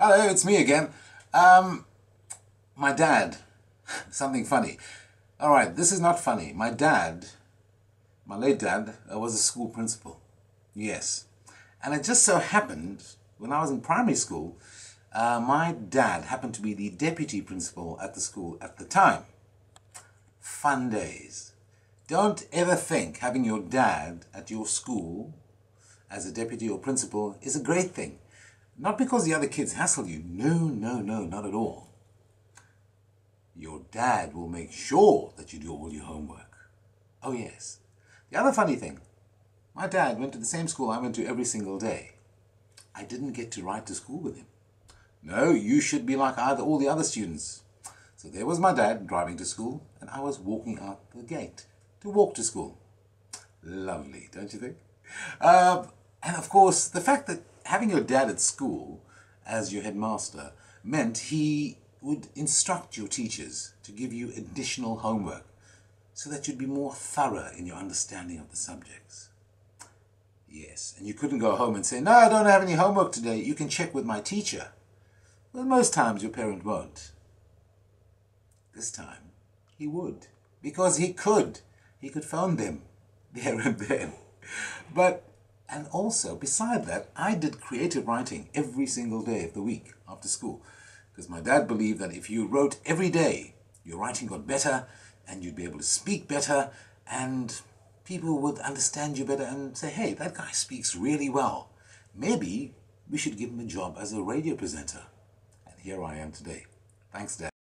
Hello, it's me again. Um, my dad. Something funny. All right, this is not funny. My dad, my late dad, uh, was a school principal. Yes. And it just so happened, when I was in primary school, uh, my dad happened to be the deputy principal at the school at the time. Fun days. Don't ever think having your dad at your school as a deputy or principal is a great thing. Not because the other kids hassle you. No, no, no, not at all. Your dad will make sure that you do all your homework. Oh, yes. The other funny thing, my dad went to the same school I went to every single day. I didn't get to ride to school with him. No, you should be like either all the other students. So there was my dad driving to school, and I was walking out the gate to walk to school. Lovely, don't you think? Uh, and of course, the fact that having your dad at school as your headmaster meant he would instruct your teachers to give you additional homework so that you'd be more thorough in your understanding of the subjects. Yes, and you couldn't go home and say, No, I don't have any homework today. You can check with my teacher. Well, most times your parent won't. This time, he would. Because he could. He could phone them there and then. But and also, beside that, I did creative writing every single day of the week after school. Because my dad believed that if you wrote every day, your writing got better and you'd be able to speak better and people would understand you better and say, hey, that guy speaks really well. Maybe we should give him a job as a radio presenter. And here I am today. Thanks, Dad.